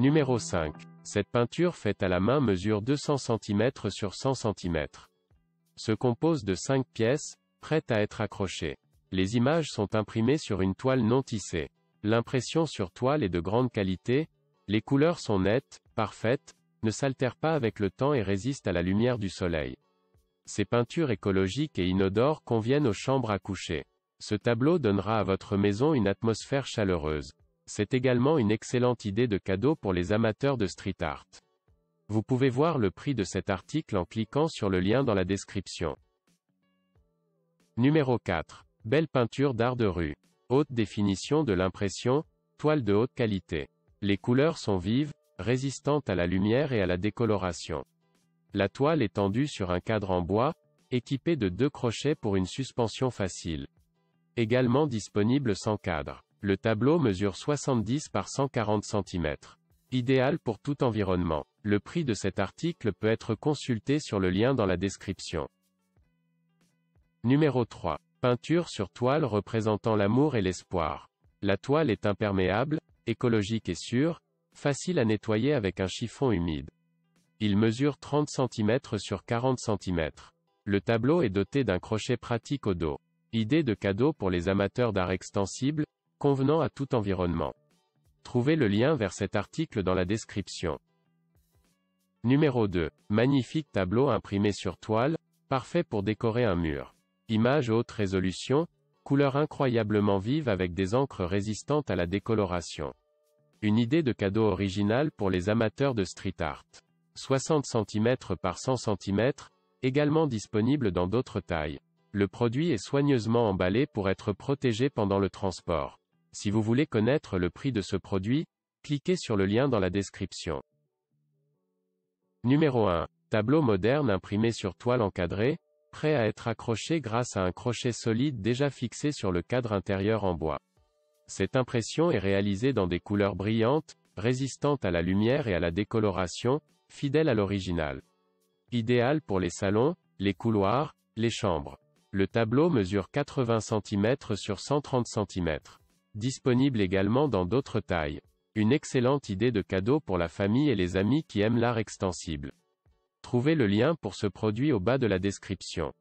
Numéro 5. Cette peinture faite à la main mesure 200 cm sur 100 cm. Se compose de 5 pièces, prêtes à être accrochées. Les images sont imprimées sur une toile non tissée. L'impression sur toile est de grande qualité, les couleurs sont nettes, parfaites, ne s'altèrent pas avec le temps et résistent à la lumière du soleil. Ces peintures écologiques et inodores conviennent aux chambres à coucher. Ce tableau donnera à votre maison une atmosphère chaleureuse. C'est également une excellente idée de cadeau pour les amateurs de street art. Vous pouvez voir le prix de cet article en cliquant sur le lien dans la description. Numéro 4. Belle peinture d'art de rue. Haute définition de l'impression, toile de haute qualité. Les couleurs sont vives, résistantes à la lumière et à la décoloration. La toile est tendue sur un cadre en bois, équipé de deux crochets pour une suspension facile. Également disponible sans cadre. Le tableau mesure 70 par 140 cm. Idéal pour tout environnement. Le prix de cet article peut être consulté sur le lien dans la description. Numéro 3. Peinture sur toile représentant l'amour et l'espoir. La toile est imperméable, écologique et sûre, facile à nettoyer avec un chiffon humide. Il mesure 30 cm sur 40 cm. Le tableau est doté d'un crochet pratique au dos. Idée de cadeau pour les amateurs d'art extensible, convenant à tout environnement. Trouvez le lien vers cet article dans la description. Numéro 2. Magnifique tableau imprimé sur toile, parfait pour décorer un mur. Image haute résolution, couleur incroyablement vive avec des encres résistantes à la décoloration. Une idée de cadeau original pour les amateurs de street art. 60 cm par 100 cm, également disponible dans d'autres tailles. Le produit est soigneusement emballé pour être protégé pendant le transport. Si vous voulez connaître le prix de ce produit, cliquez sur le lien dans la description. Numéro 1. Tableau moderne imprimé sur toile encadrée, prêt à être accroché grâce à un crochet solide déjà fixé sur le cadre intérieur en bois. Cette impression est réalisée dans des couleurs brillantes, résistantes à la lumière et à la décoloration, fidèles à l'original. Idéal pour les salons, les couloirs, les chambres. Le tableau mesure 80 cm sur 130 cm. Disponible également dans d'autres tailles. Une excellente idée de cadeau pour la famille et les amis qui aiment l'art extensible. Trouvez le lien pour ce produit au bas de la description.